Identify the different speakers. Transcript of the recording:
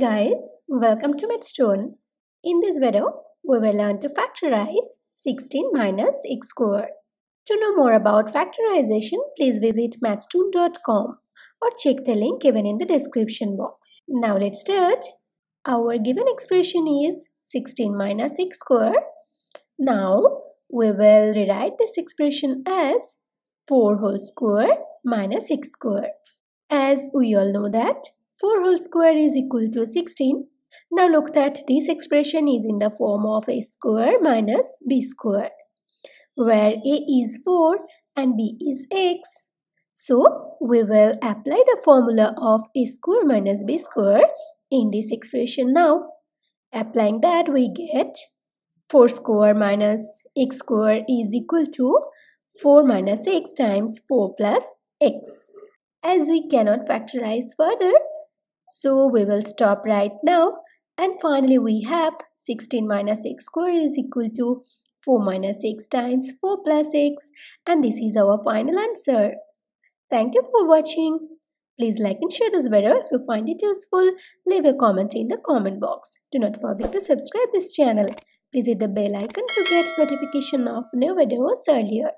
Speaker 1: guys, welcome to Mathstoon. In this video, we will learn to factorize 16 minus x squared. To know more about factorization, please visit mathstoon.com or check the link given in the description box. Now let's start. Our given expression is 16 minus x squared. Now we will rewrite this expression as 4 whole square minus x squared. As we all know that 4 whole square is equal to 16. Now look that this expression is in the form of a square minus b square where a is 4 and b is x. So we will apply the formula of a square minus b square in this expression now. Applying that we get 4 square minus x square is equal to 4 minus x times 4 plus x. As we cannot factorize further, so we will stop right now and finally we have 16 minus x square is equal to 4 minus x times 4 plus x and this is our final answer. Thank you for watching. Please like and share this video if you find it useful. Leave a comment in the comment box. Do not forget to subscribe this channel. Please hit the bell icon to get notification of new videos earlier.